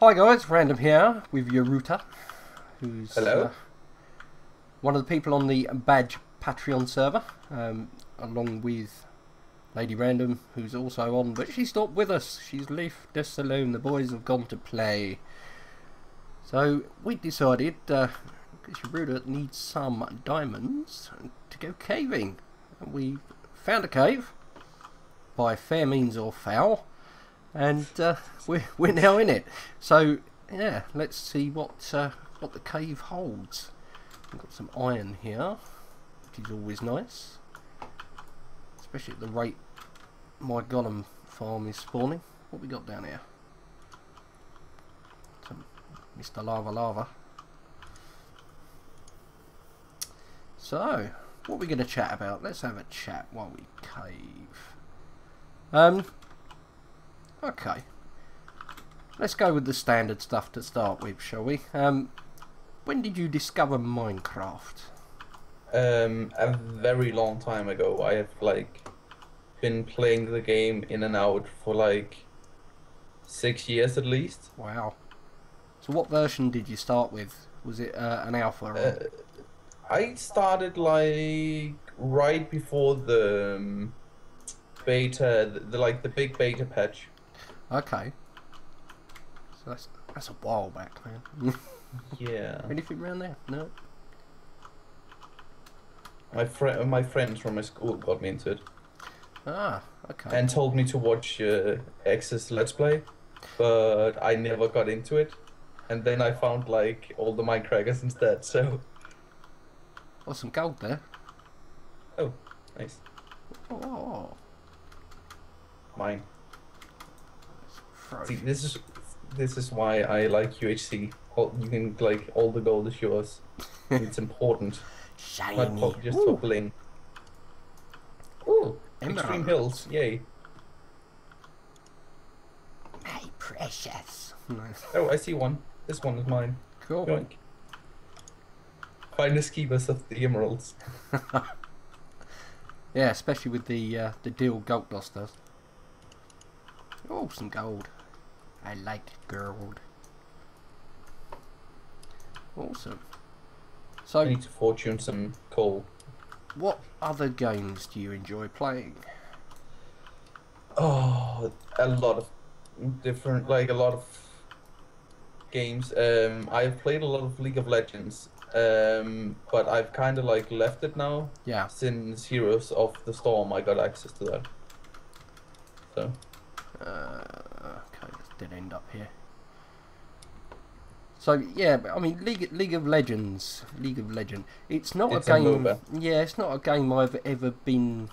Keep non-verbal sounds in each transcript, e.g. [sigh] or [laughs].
Hi guys, Random here with Urutta, who's Hello. uh, one of the people on the Baj Patreon server, um, along with Lady Random, who's also on, but she's not with us. She's left us alone. The boys have gone to play. So we decided, uh, because Urutta needs some diamonds to go caving. And we found a cave by fair means or foul and uh, we're we're now in it. So yeah, let's see what uh, what the cave holds. We've got some iron here, which is always nice, especially at the rate my golem farm is spawning. What we got down here? Some Mr. Lava Lava. So, what are we going to chat about? Let's have a chat while we cave. Um, Okay. Let's go with the standard stuff to start with, shall we? Um, when did you discover Minecraft? Um, a very long time ago. I have like been playing the game in and out for like six years at least. Wow. So what version did you start with? Was it uh, an alpha? Or... Uh, I started like right before the um, beta, the, the like the big beta patch. Okay. So that's that's a while back, man. [laughs] Yeah, Anything around there? No. my friend, my friends from my school got me into it Ah, okay. and told me to watch uh, X's Let's Play, but I never got into it. And then I found like all the Mindcrackers instead. So Got some gold there. Oh, nice, Oh, mine. Throw. See, this is this is why I like UHC. All, you can like all the gold is yours. [laughs] it's important. Shiny. Not for, just Ooh, for bling. Ooh, Extreme. Hills, yay! My precious. Nice. Oh, I see one. This one is mine. Cool. Yoink. Finest keepers of the emeralds. [laughs] Yeah, especially with the uh, the deal gold dust does. Oh, some gold. I like gold. Awesome. So I need to fortune some coal. what other games do you enjoy playing? Oh, a lot of different, like a lot of games. Um, I've played a lot of League of Legends, um, but I've kind of like left it now Yeah. since Heroes of the Storm. I got access to that. So Uh, okay, end up here. So yeah, I mean League League of Legends, League of Legend. It's not It's a a game. MOBA. yeah, it's not a game I've ever been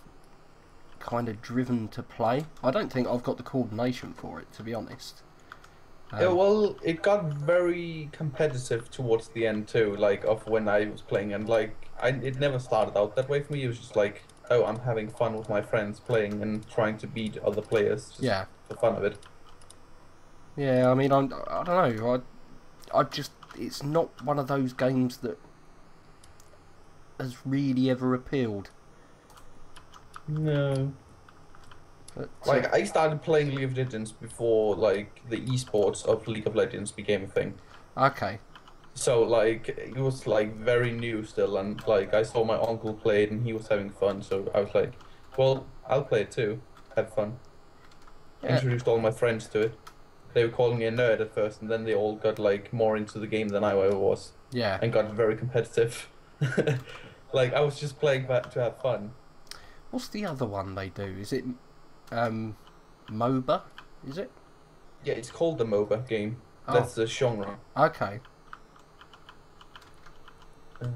kind of driven to play. I don't think I've got the coordination for it, to be honest. yeah, Um, well, it got very competitive towards the end too. Like of when I was playing, and like I, it never started out that way for me. It was just like, oh, I'm having fun with my friends playing and trying to beat other players. Just yeah, for fun of it. Yeah. I mean, I'm, I don't know. I, I just it's not one of those games that has really ever appealed. No. But, uh, Like I started playing League of Legends before like the esports of League of Legends became a thing. okay, So like it was like very new still, and like I saw my uncle play it and he was having fun. So I was like, well, I'll play it too. Have fun. Yeah. Introduced all my friends to it. They were calling me a nerd at first, and then they all got like more into the game than I ever was, yeah. and got very competitive. [laughs] like I was just playing that to have fun. What's the other one they do? Is it um, MOBA? Is it? Yeah, it's called the MOBA game. Oh. That's the genre. Okay. Um,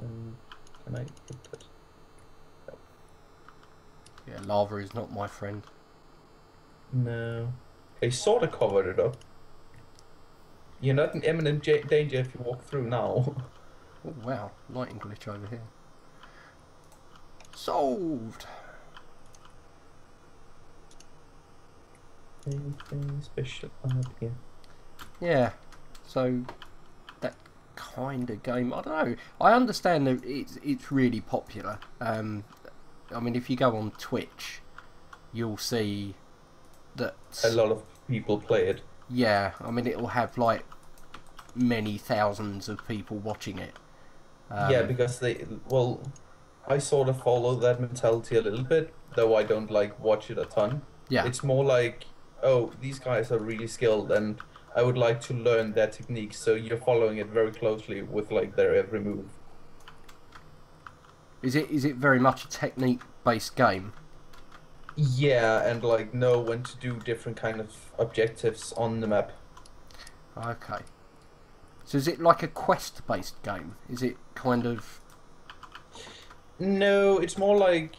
um, can I? Yeah, lava is not my friend. No. I sort of covered it up. You're not in imminent danger if you walk through now. [laughs] Oh wow, lighting glitch over here. Solved. Anything special up here? Yeah. So that kind of game, I don't know. I understand that it's it's really popular. Um, I mean, if you go on Twitch, you'll see that A lot of people play it. Yeah, I mean it'll have like many thousands of people watching it. Um, yeah, because they well, I sort of follow that mentality a little bit, though I don't like watch it a ton. yeah, It's more like, oh, these guys are really skilled, and I would like to learn their techniques. So you're following it very closely with like their every move. is it is it very much a technique based game? Yeah, and like know when to do different kind of objectives on the map. Okay. So is it like a quest based game? Is it kind of No, it's more like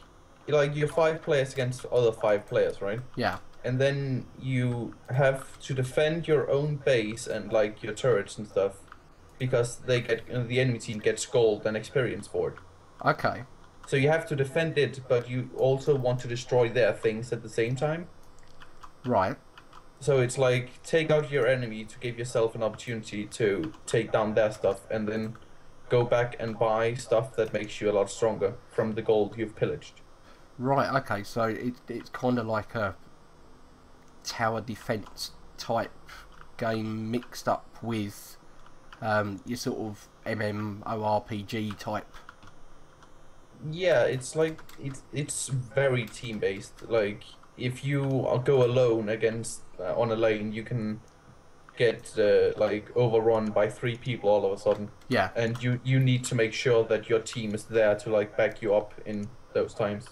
like you're five players against other five players, right? yeah And then you have to defend your own base and like your turrets and stuff, because they get uh, the enemy team gets gold and experience for it. okay So you have to defend it, but you also want to destroy their things at the same time. right So it's like take out your enemy to give yourself an opportunity to take down their stuff, and then go back and buy stuff that makes you a lot stronger from the gold you've pillaged. right okay so it it's kind of like a tower defense type game mixed up with um, your sort of MMORPG type. Yeah, it's like it's it's very team based. Like if you go alone against uh, on a lane, you can get uh, like overrun by three people all of a sudden, Yeah, and you you need to make sure that your team is there to like back you up in those times.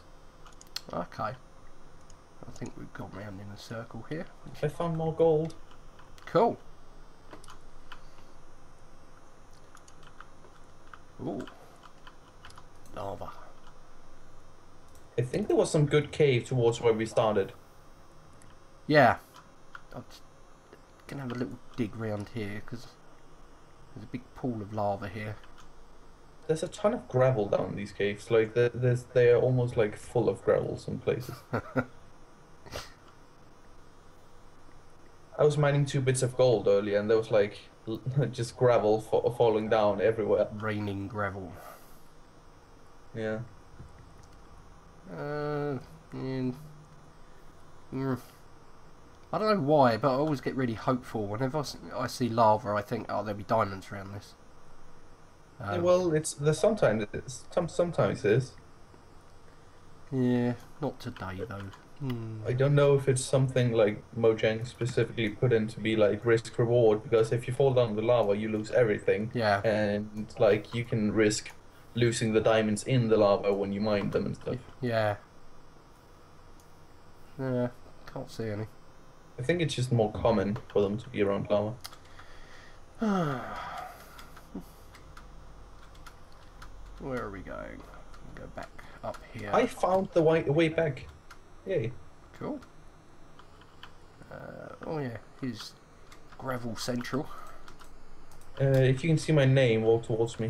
okay. I think we've gone round in a circle here. I found more gold. Cool. Ooh. Lava. I think there was some good cave towards where we started. Yeah. I'm gonna have a little dig round here because there's a big pool of lava here. There's a ton of gravel down in these caves. Like there- there's they are almost like full of gravel some places. [laughs] I was mining two bits of gold earlier, and there was like [laughs] just gravel fa- falling down everywhere. Raining gravel. Yeah. Uh, mm, mm. I don't know why, but I always get really hopeful. Whenever I see lava, I think, oh, there'll be diamonds around this. Yeah, Um, well, it's there's sometimes it is. Some sometimes it is. yeah, not today though. Hmm. I don't know if it's something like Mojang specifically put in to be like risk reward because if you fall down the lava, you lose everything, Yeah, and like you can risk losing the diamonds in the lava when you mine them and stuff. yeah. Yeah, can't see any. I think it's just more common for them to be around lava. [sighs] Where are we going? Go back up here. I found the way, way back. Yay. Cool. Uh, oh yeah, here's gravel central. Uh, if you can see my name, walk towards me.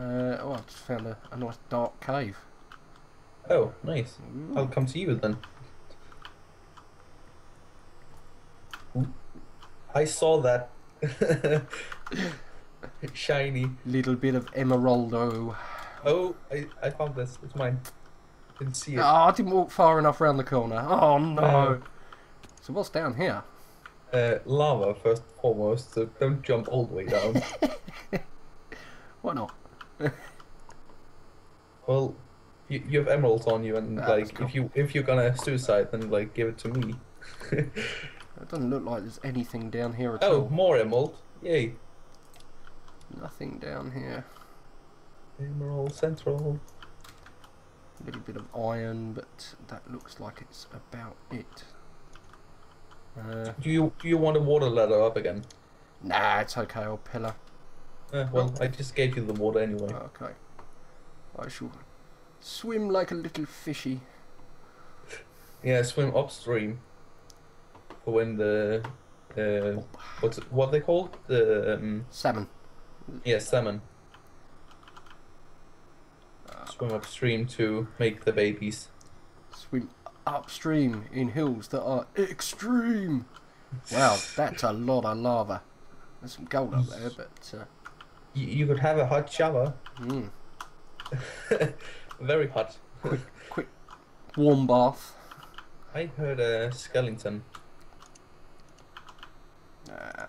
Uh, oh, I just found a, a nice dark cave. Oh, nice. Ooh. I'll come to you then. I saw that. [laughs] Shiny. Little bit of emeraldo. Oh, I, I found this. It's mine. Didn't see it. Oh, I didn't walk far enough around the corner. Oh no. Oh. So what's down here? Uh, lava first and foremost, so don't jump all the way down. [laughs] Why not? [laughs] well, you, you have emeralds on you, and Ah, like cool. if you if you're gonna suicide, then like give it to me. It doesn't look like there's anything down here at oh, all. Oh, more emerald! Yay! Nothing down here. Emerald central. A little bit of iron, but that looks like it's about it. Uh, Do you do you want a water ladder up again? nah, it's okay. I'll pillar. Uh, well, I just gave you the water anyway. Okay. I shall swim like a little fishy. Yeah, swim upstream. For when the uh, what's it, what they called the um, Salmon. yeah salmon Uh, swim upstream to make the babies. swim upstream in hills that are extreme. Wow, that's a lot of lava. There's some gold up there, but uh, You, you could have a hot shower. mm, [laughs] Very hot. quick warm bath. I heard a skeleton. Nah.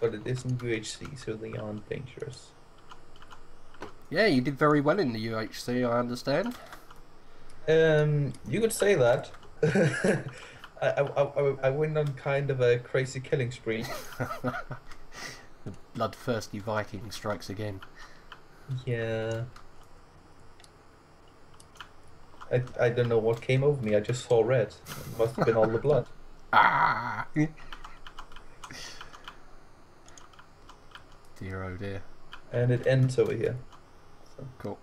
But it isn't UHC, so they aren't dangerous. Yeah, you did very well in the UHC, I understand. Um, you could say that. [laughs] I, I, I, I went on kind of a crazy killing spree. [laughs] The bloodthirsty Viking strikes again. Yeah. I, I don't know what came over me. I just saw red. It must have been all the blood. Ah! [laughs] dear oh dear. And it ends over here. Cool.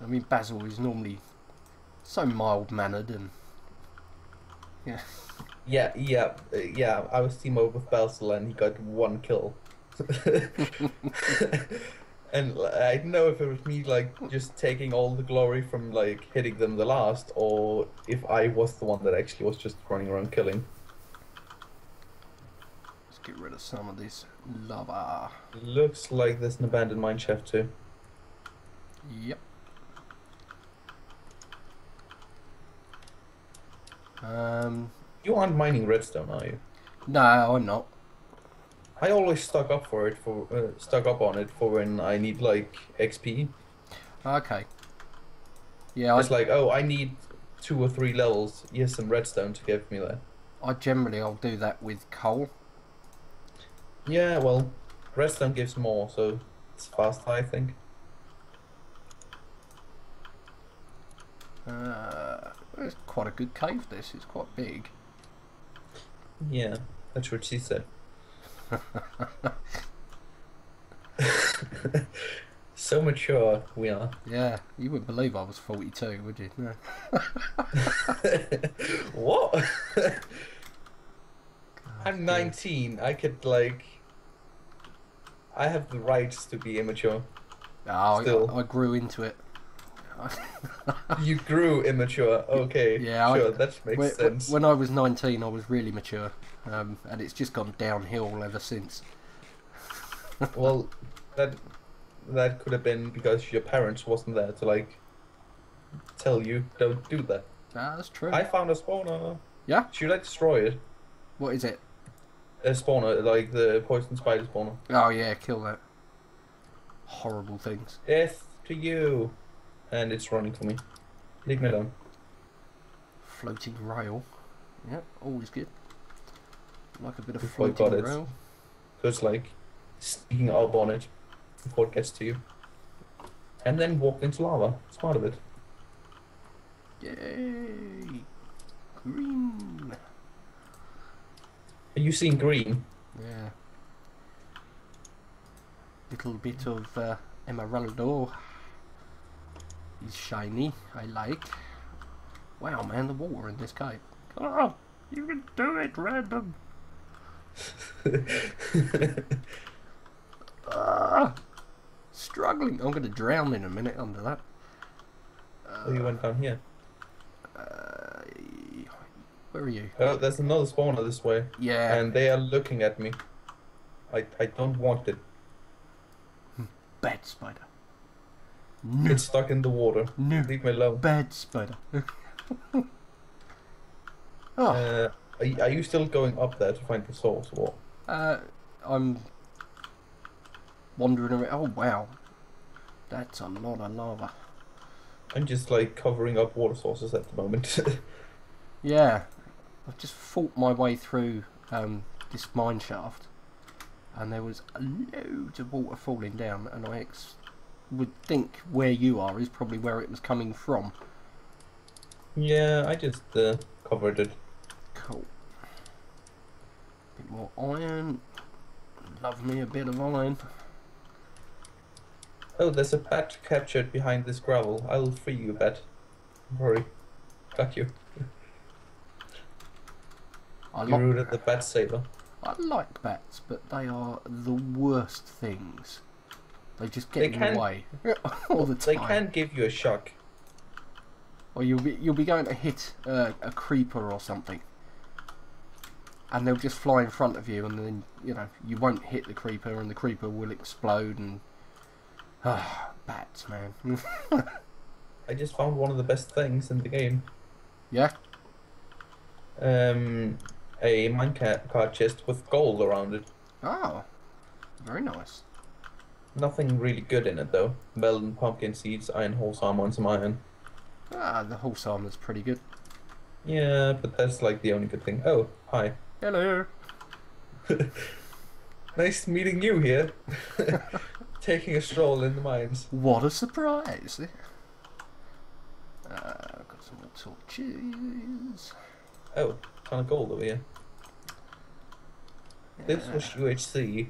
I mean, Basil is normally so mild mannered and. Yeah. Yeah, yeah, yeah. I was team over with Basil and he got one kill. [laughs] [laughs] and I don't know if it was me like just taking all the glory from like hitting them the last, or if I was the one that actually was just running around killing. Let's get rid of some of this lava. Looks like there's an abandoned mine shaft too. Yep. Um, You aren't mining redstone, are you? no, I'm not. I always stock up for it for uh, stock up on it for when I need like XP. Okay. Yeah, I, It's like, oh, I need two or three levels. Yes, some redstone to give me there. I generally I'll do that with coal. Yeah, well, redstone gives more, so it's faster, I think. Uh, it's quite a good cave. This it's quite big. Yeah, that's what she said. [laughs] so mature we are. Yeah, you wouldn't believe I was 42, would you? No. [laughs] what? [laughs] I'm 19. I could like. I have the rights to be immature. Oh. I, I grew into it. You grew immature. Okay. [laughs] Yeah, I- that makes when, sense. when I was 19, I was really mature, um, and it's just gone downhill ever since. [laughs] Well, that that could have been because your parents wasn't there to like tell you don't do that. That's true. I found a spawner. Yeah? Should I destroy it? What is it? A spawner, like the poison spider spawner. Oh yeah, kill that. Horrible things. Death to you. And it's running for me. Leave me alone. Floating rail. Yep, always good. Like a bit of Before floating rail. So it's like sneaking up on it before it gets to you. And then walk into lava. It's part of it. Yay! Green. Are you seeing green? Yeah. Little bit of uh, emeraldo. Is shiny. I like. Wow, man, the water in this cave. Oh, you can do it, random. [laughs] Ah, struggling. I'm going to drown in a minute under that. oh, you went down here. Uh, where are you? Oh, there's another spawner this way. Yeah. And they are looking at me. I, I don't want it. bad spider. No. It's stuck in the water. No. Leave me alone. Bad spider. oh, [laughs] Uh, are, you- are you still going up there to find the source? Or uh, I'm wandering around. Oh, wow. That's a lot of lava. I'm just like covering up water sources at the moment. [laughs] Yeah. I've just fought my way through um, this mine shaft. And there was loads of water falling down. And I ex- would think where you are is probably where it was coming from. yeah, I just uh, covered it. Cool. Bit more iron. Love me a bit of iron. Oh, there's a bat captured behind this gravel. I'll free you, bat. Don't worry. Got you. I, You like rooted the bat saber. I like bats, but they are the worst things. They just get They in can- the way [laughs] all the time. They can give you a shock. Or you'll be you'll be going to hit uh, a creeper or something, and they'll just fly in front of you, and then you know you won't hit the creeper, and the creeper will explode. And ah, [sighs] bats, man. [laughs] I just found one of the best things in the game. yeah. Um, a minecart chest with gold around it. Oh, very nice. Nothing really good in it though. Melon, pumpkin seeds, iron horse armor, and some iron. Ah, the horse armor's pretty good. Yeah, but that's like the only good thing. Oh, hi. Hello. [laughs] Nice meeting you here. [laughs] Taking a stroll in the mines. What a surprise! Uh, I've got some more torches. Oh, ton of gold over here. This was UHC.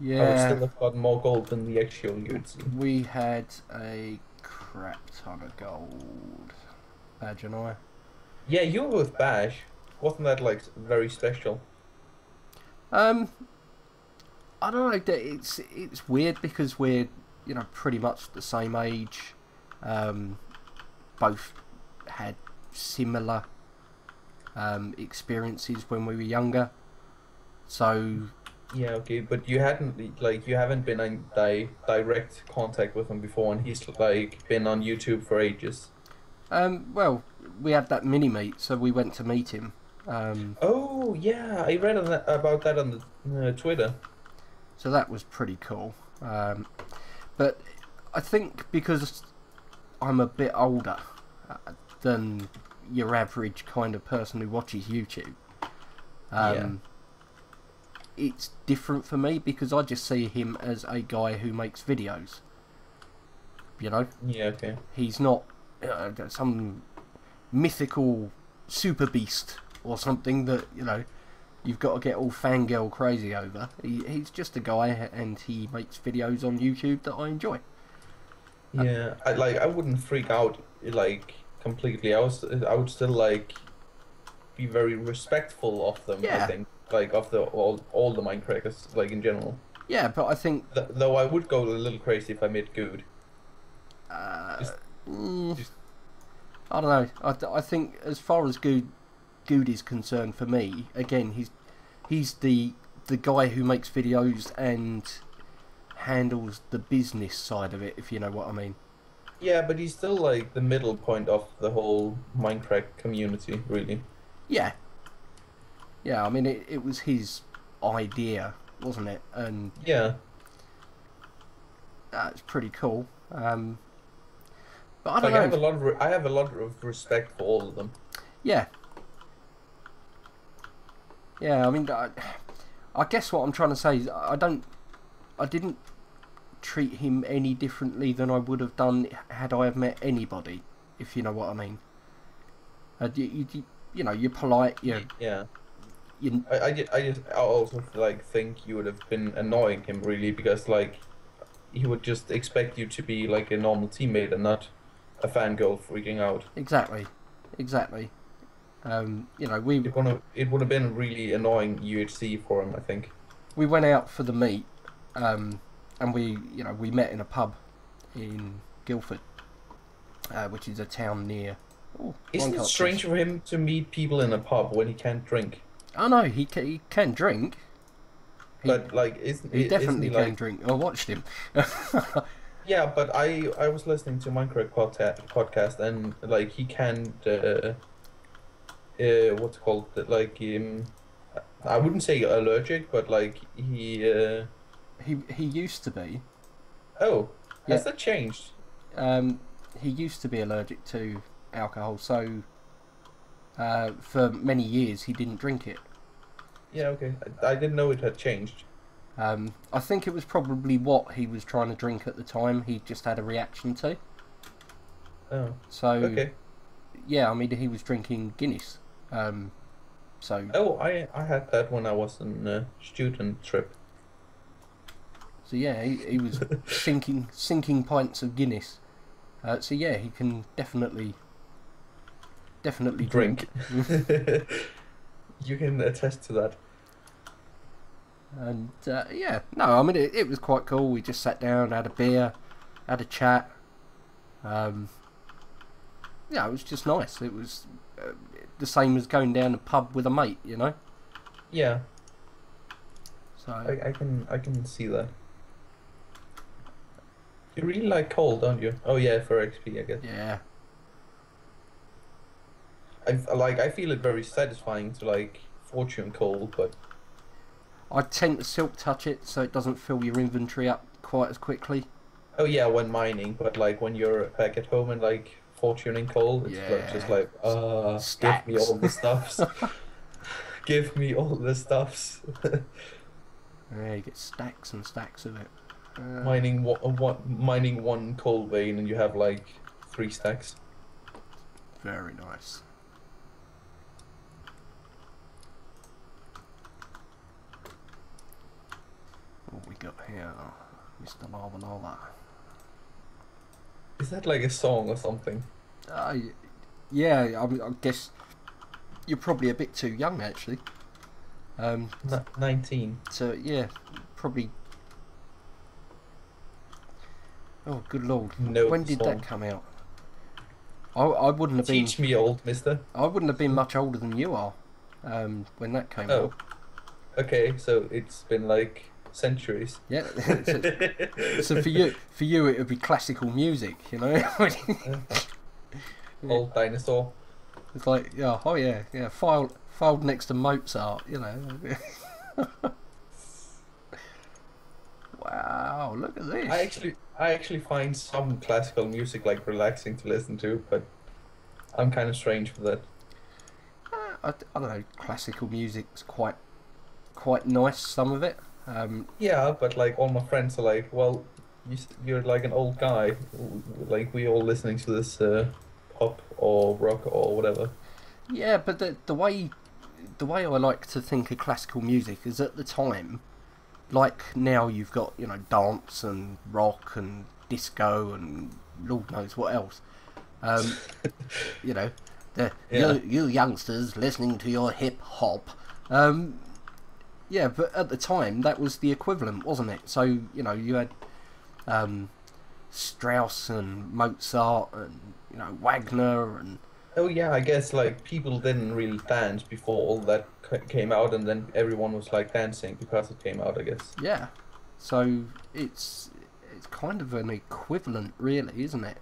I would Yeah, still have gotten more gold than the actual UHC. we had a crap ton of gold. Baj and I. Yeah, you were with Baj. Wasn't that like very special? Um, I don't know. It's it's weird because we're you know pretty much the same age. Um, both had similar um, experiences when we were younger. So Yeah, okay, but you hadn't like you haven't been in di- direct contact with him before, and he's like been on YouTube for ages. um, well, we had that mini meet, so we went to meet him. Um, Oh yeah, I read on that, about that on the uh, Twitter. So that was pretty cool. Um, but I think because I'm a bit older uh, than your average kind of person who watches YouTube, um, it's different for me because I just see him as a guy who makes videos. You know, Yeah, okay. he's not uh, some mythical super beast or something that you know you've got to get all fangirl crazy over. He, he's just a guy, and he makes videos on YouTube that I enjoy. Yeah, I like I wouldn't freak out like completely. I was I would still like be very respectful of them. I Yeah. think like of the all all the Minecrafters like in general. Yeah, but I think Th- though I would go a little crazy if I made Guude. uh, Just- mm, just- I don't know. I, I think as far as Guude Guude is concerned, for me, again, he's he's the the guy who makes videos and handles the business side of it, if you know what I mean. Yeah, but he's still like the middle point of the whole Minecraft community, really. Yeah. Yeah, I mean, it, it was his idea, wasn't it? And Yeah. that's pretty cool. Um, but I don't know. I have a lot of I have a lot of respect for all of them. Yeah. Yeah, I mean, I, I guess what I'm trying to say is I don't, I didn't treat him any differently than I would have done had I have met anybody, if you know what I mean. Uh, you, you, you- you know, you're polite. You're, Yeah. You I, I, I just I also like think you would have been annoying him really because like he would just expect you to be like a normal teammate and not a fangirl freaking out. exactly, exactly. Um, you know, we It would have it would have been really annoying UHC for him, I think. we went out for the meet, um, and we, you know, we met in a pub in Guildford, uh, which is a town near. Oh, Isn't it strange for him to meet people in a pub when he can't drink? Oh no, he can, he can drink. He, But like, isn't he isn't definitely he, can like, drink. I watched him. [laughs] Yeah, but I I was listening to Minecraft podca- podcast and like he can uh, uh what's it called like um I wouldn't say allergic, but like he uh he he used to be. oh has Yeah. that changed? Um, he used to be allergic to alcohol, so uh, for many years he didn't drink it. Yeah, okay. I, I didn't know it had changed. Um, I think it was probably what he was trying to drink at the time. He just had a reaction to. Oh, So okay. yeah, I mean he was drinking Guinness. Um, so Oh, I I had that when I was on a student trip. so yeah, he, he was [laughs] sinking sinking pints of Guinness. Uh, so yeah, he can definitely definitely drink. Drink. [laughs] you can attest to that. And uh, yeah, no, I mean it, it was quite cool. We just sat down, had a beer, had a chat. Um, yeah, it was just nice. It was uh, the same as going down a pub with a mate, you know. Yeah, So I, I can I can see that. You really like coal, don't you? Oh yeah, for XP, I guess. yeah, I like I feel it very satisfying to like fortune call, but I tend to silk touch it so it doesn't fill your inventory up quite as quickly. oh yeah, when mining, but like when you're back at home and like fortuning coal, it's like, just like uh, give me all the stuffs. [laughs] give me all the stuffs. Yeah, you get stacks and stacks of it. Uh, mining one, one mining one coal vein and you have like three stacks. Very nice. What we got here? Mr. Lava. Is that like a song or something? Uh, yeah, I, I guess you're probably a bit too young actually. Um, N- Nineteen. so yeah, probably. Oh, good lord! No when did song. that come out? I, I wouldn't have been. Teach me, old Mister. I wouldn't have been much older than you are um, when that came Oh. out. Okay, so it's been like centuries. Yeah. so, so for you, for you, it would be classical music. You know, [laughs] Old dinosaur. it's like yeah, oh yeah, yeah, filed filed next to Mozart. You know. [laughs] wow, look at this. I actually, I actually find some classical music like relaxing to listen to, but I'm kind of strange for that. Uh, I, I don't know. Classical music's quite quite nice. Some of it. Um, Yeah, but like all my friends are like, well, you, you're like an old guy. Like we all listening to this uh, pop or rock or whatever. Yeah, but the the way the way I like to think of classical music is at the time, like now you've got you know dance and rock and disco and Lord knows what else. Um, [laughs] you know, the Yeah. you, you youngsters listening to your hip hop. Um, yeah, but at the time that was the equivalent, wasn't it? So you know you had um, Strauss and Mozart and you know Wagner and Oh yeah, I guess like people didn't really dance before all that came out, and then everyone was like dancing because it came out. I guess. Yeah. So it's it's kind of an equivalent, really, isn't it?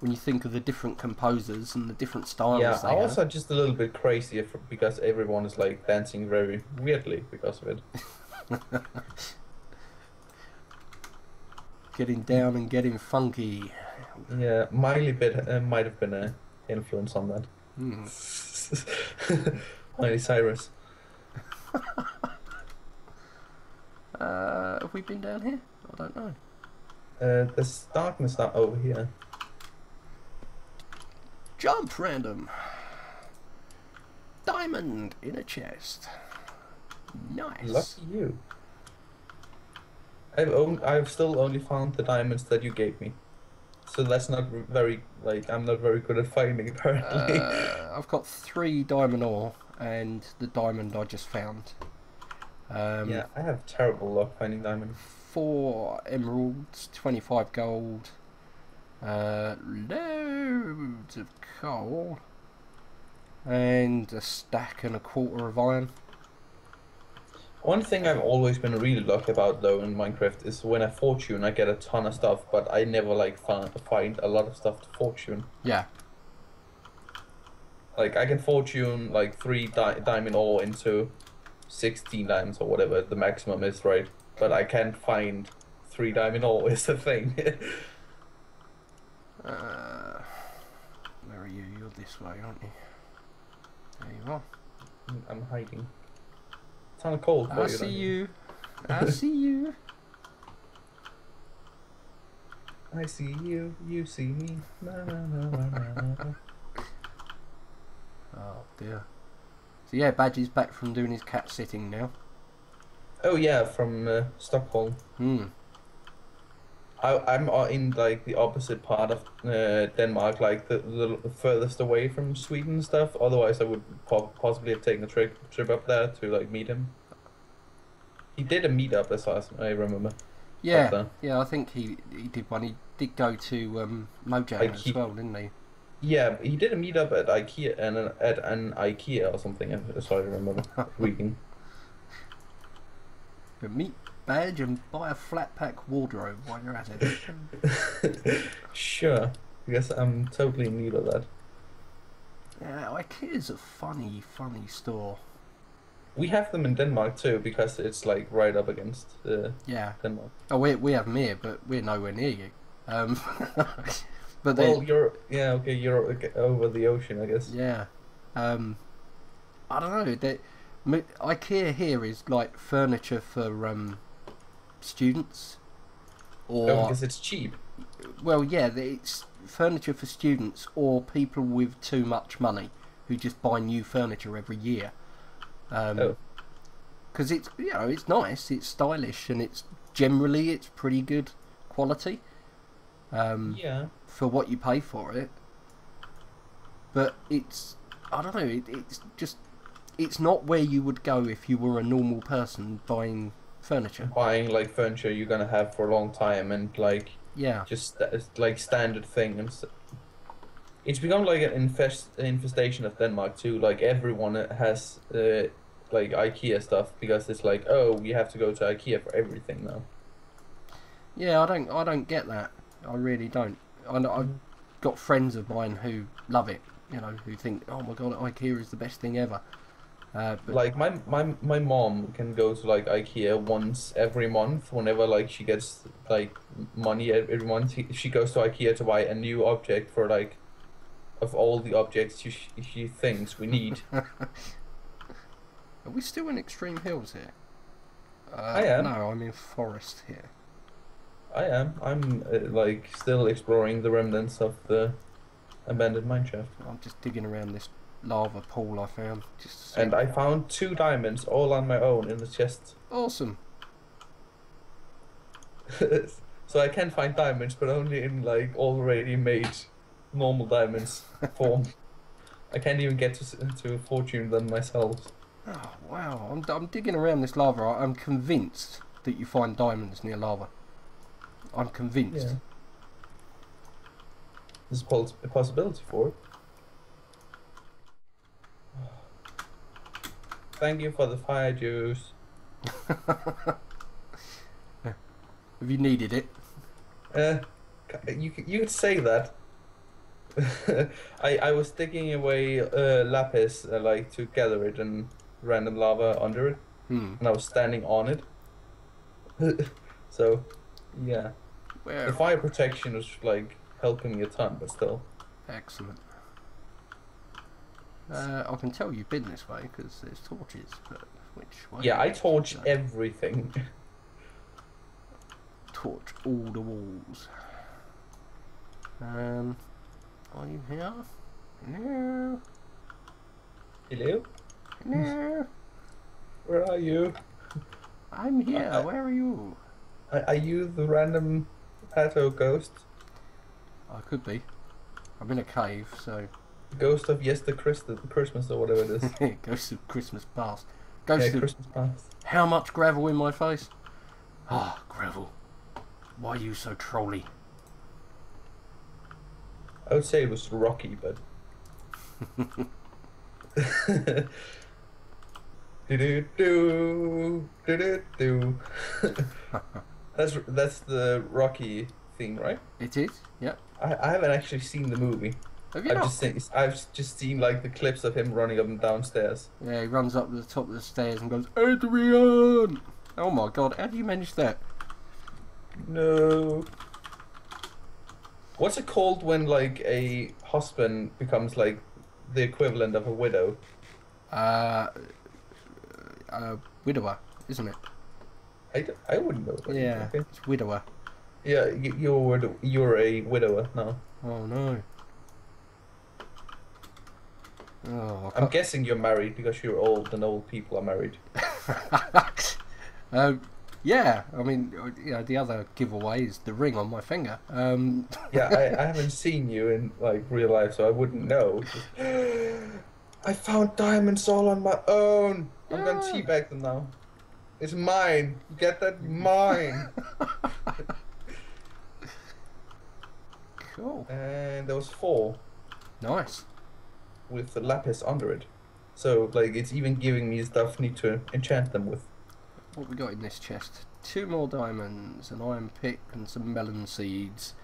When you think of the different composers and the different styles yeah, they I have. also just a little bit crazy if, because everyone is like dancing very weirdly because of it. [laughs] Getting down and getting funky. Yeah, Miley bit uh, might have been an influence on that. Hmm. [laughs] Miley Cyrus. [laughs] Uh, have we been down here? I don't know. Uh, there's darkness that over here. Jump random. Diamond in a chest. Nice. Lucky you. I've on- I've still only found the diamonds that you gave me, so that's not very like I'm not very good at finding [laughs] apparently. Uh, I've got three diamond ore and the diamond I just found. Um, yeah, I have terrible luck finding diamonds. four emeralds, 25 gold, uh, loads of coal, and a stack and a quarter of iron. One thing I've always been really lucky about though in Minecraft is when I fortune I get a ton of stuff, but I never like find find a lot of stuff to fortune. Yeah, Like I can fortune like three di- diamond ore into sixteen diamonds or whatever the maximum is, right? But I can't find three diamond ore is the thing. [laughs] uh, where are you? You're this way, aren't you? There you are. I'm hiding. It's kind of cold I see you. I [laughs] see you. I see you. You see me. Na, na, na. [laughs] Oh dear. So yeah, Badgie's back from doing his cat sitting now. Oh yeah, from uh, Stockholm. Hmm. I, I'm uh, in like the opposite part of uh, Denmark, like the, the furthest away from Sweden and stuff. Otherwise, I would po- possibly have taken a trip trip up there to like meet him. He did a meetup, as far as I remember. Yeah, yeah. I think he he did one. He did go to um, Mojang as well, didn't he? Yeah, he did a meetup at IKEA and uh, at an IKEA or something. As I remember [laughs] reading. But meet Baj and buy a flat pack wardrobe while you're at it. [laughs] sure, because I'm totally in need of that. Yeah, IKEA is a funny, funny store. We have them in Denmark too because it's like right up against uh, Yeah. Denmark. Oh, we we have them here, but we're nowhere near you. Um, [laughs] but they, Well, you're yeah okay. You're over the ocean, I guess. yeah. Um, I don't know. They, IKEA here is like furniture for um, students, or Oh, because it's cheap. well, yeah, it's furniture for students or people with too much money who just buy new furniture every year. Um, Oh. because it's you know it's nice, it's stylish, and it's generally it's pretty good quality um, Yeah. for what you pay for it. But it's I don't know, it, it's just it's not where you would go if you were a normal person buying furniture. Buying like furniture you're gonna have for a long time and like Yeah, just like standard thing and. it's become like an infest infestation of Denmark too. Like everyone has uh, like IKEA stuff because it's like, oh, we have to go to IKEA for everything now. yeah, I don't I don't get that. I really don't. I know, I've got friends of mine who love it. You know, who think, oh my god, IKEA is the best thing ever. Uh, but Like my my my mom can go to like IKEA once every month whenever like she gets like money every month. She, she goes to IKEA to buy a new object for like of all the objects she she thinks we need. [laughs] Are we still in Extreme Hills here? Uh, I am. No, I'm in Forest here. I am. I'm uh, like still exploring the remnants of the abandoned mineshaft. I'm just digging around this lava pool I found. Just. And I found two diamonds all on my own in the chest. awesome. [laughs] so I can find diamonds, but only in like already made normal diamonds [laughs] form. I can't even get to to fortune them myself. Oh wow! I'm I'm digging around this lava. I'm convinced that you find diamonds near lava. I'm convinced. Yeah. There's a possibility for it. Thank you for the fire juice. [laughs] Have you needed it? Uh, you you could say that. [laughs] I I was digging away uh, lapis uh, like to gather it and random lava under it, Hmm. and I was standing on it. [laughs] so, yeah, Where? the fire protection was like helping me a ton, but still. Excellent. Uh, I can tell you've been this way because there's torches, but which way? Yeah, I torch No. everything. torch all the walls. Um, are you here? No, Hello, no. where are you? I'm here. Uh, Where are you? Are, are you the random Pato ghost? I could be. I'm in a cave, so Ghost of Yester Christ- Christmas or whatever it is. [laughs] Ghost of Christmas Past. yeah, Ghost of Christmas past. how much gravel in my face? Ah, gravel. Why are you so trolly? I would say it was rocky, but. do do do do do do. That's that's the Rocky thing, right? It is. Yep. I, I haven't actually seen the movie. Have you I've not? just seen I've just seen like the clips of him running up and downstairs. Yeah, he runs up to the top of the stairs and goes, Adrian! Oh my god, how do you manage that? No. What's it called when like a husband becomes like the equivalent of a widow? Uh, uh, widower, isn't it? I, d- I wouldn't know. Yeah, it's widower. Yeah, y- you're you're a widower now. Oh no. Oh, I'm guessing you're married because you're old and old people are married. [laughs] um, yeah, I mean, you know, the other giveaway is the ring on my finger. Um, [laughs] Yeah, I, I haven't seen you in like real life, so I wouldn't know. [gasps] I found diamonds all on my own. I'm gonna Yeah. teabag them now. It's mine. Get that? Mine. [laughs] cool. and there was four Nice. With the lapis under it. So like it's even giving me stuff I need to enchant them with. What we got in this chest? Two more diamonds, an iron pick, and some melon seeds.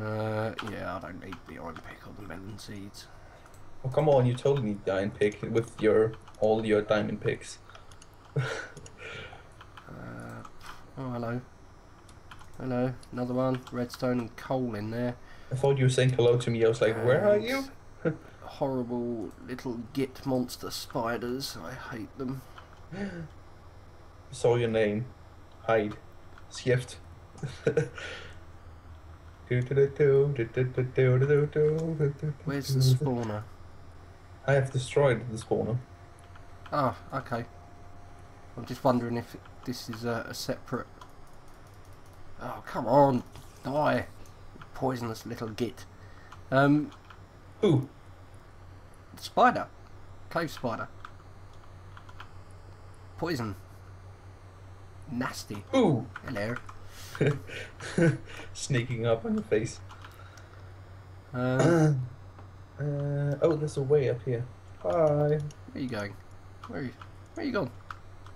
Uh, yeah, I don't need the iron pick or the melon seeds. Oh, come on, you totally need diamond pick with your all your diamond picks. [laughs] Uh, oh, hello. Hello, another one. Redstone and coal in there. I thought you were saying hello to me. I was like, where are you? [laughs] Horrible little git monster spiders. I hate them. [gasps] Saw your name. Hide. Shift. [laughs] Where's the spawner? I have destroyed the spawner. Oh, okay. I'm just wondering if this is a, a separate. Oh, come on, die, poisonous little git. Um, Ooh, spider, cave spider. Poison. Nasty. ooh. Hello. [laughs] Sneaking up on your face. Um, [clears throat] Uh, oh, there's a way up here. Bye. where are you going? Where are you? Where are you going?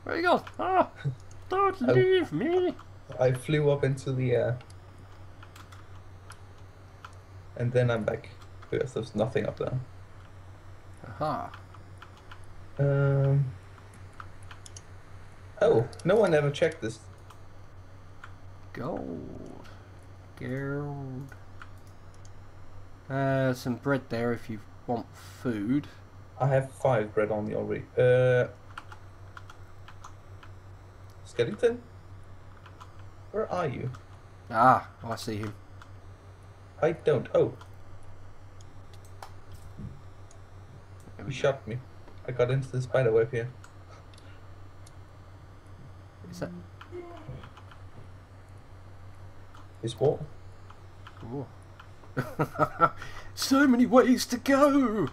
Where are you going? Ah! [laughs] Don't Oh. leave me! I flew up into the air. And then I'm back. Because there's nothing up there. Aha. Um. Oh, no one ever checked this. Gold. Gold. Uh, some bread there if you want food. I have five bread on me already. Uh. Skellington? Where are you? Ah, I see him. I don't. Oh, he we shot me. I got into the spider web here. Is that? Is what? Ooh. [laughs] so many ways to go.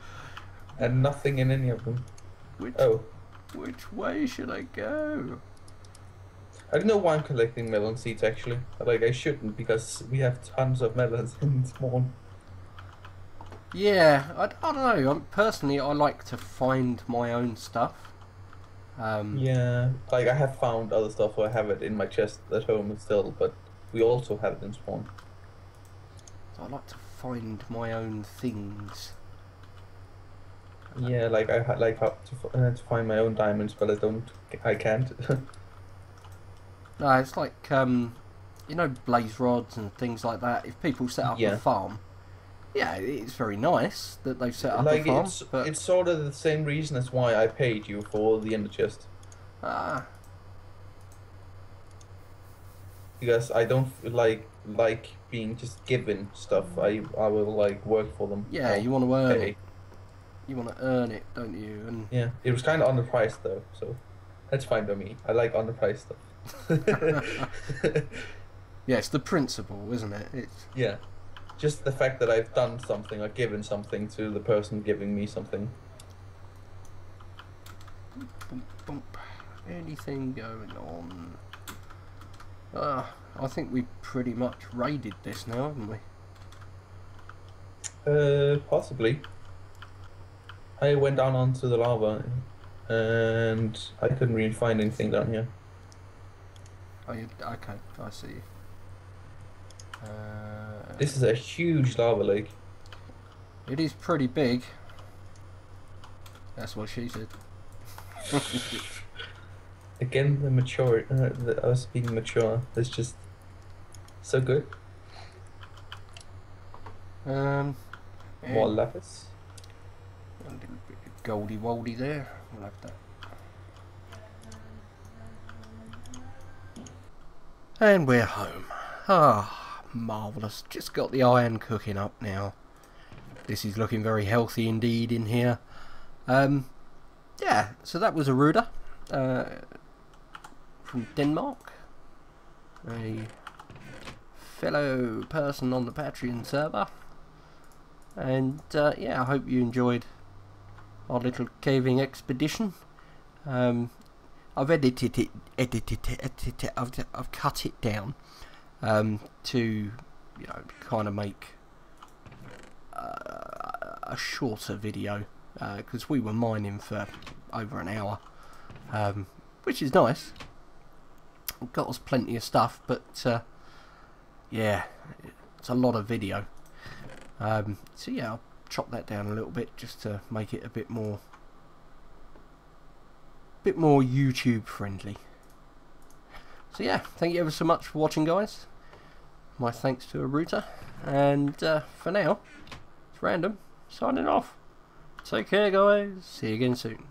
And nothing in any of them. Which Oh, which way should I go? I don't know why I'm collecting melon seeds actually. Like I shouldn't because we have tons of melons [laughs] in spawn. Yeah, I, I don't know. Um, personally, I like to find my own stuff. Um, Yeah, like I have found other stuff. So I have it in my chest at home still, but we also have it in spawn. I like to find my own things. Yeah, like I ha- like how to, f- uh, to find my own diamonds, but I don't. I can't. [laughs] No, it's like um, you know, blaze rods and things like that. If people set up Yeah. a farm, yeah, it's very nice that they've set up like a farm. it's but it's sort of the same reason as why I paid you for the ender chest ah, because I don't like like being just given stuff. I I will like work for them. yeah, you want to earn pay. it. You want to earn it, don't you? And Yeah, it was kind of underpriced though, so that's fine by me. I like underpriced stuff. [laughs] [laughs] yeah, it's the principle, isn't it? It's yeah, just the fact that I've done something or given something to the person giving me something. bump, bump. Anything going on? Ah, I think we pretty much raided this now, haven't we? Uh, possibly. I went down onto the lava, and I couldn't really find anything down here. Oh, you, okay, I see. Uh, This is a huge lava lake. it is pretty big. That's what she said. [laughs] Again, the mature, uh, the, us being mature is just so good. Um, More and lapis. a little bit of goldy woldy there. We'll have that. And we're home. Ah, marvellous. Just got the iron cooking up now. This is looking very healthy indeed in here. Um, yeah, so that was Urutta uh, from Denmark. A fellow person on the Patreon server. And uh, yeah, I hope you enjoyed our little caving expedition. Um, I've edited it, edited it, edited it. I've, I've cut it down um, to, you know, kind of make uh, a shorter video because we were mining for over an hour, um, which is nice. Got us plenty of stuff, but uh, yeah, it's a lot of video. Um, so yeah, I'll chop that down a little bit just to make it a bit more bit more YouTube friendly. So yeah, thank you ever so much for watching guys. My thanks to Urutta. And uh, for now, it's random, signing off. Take care guys, see you again soon.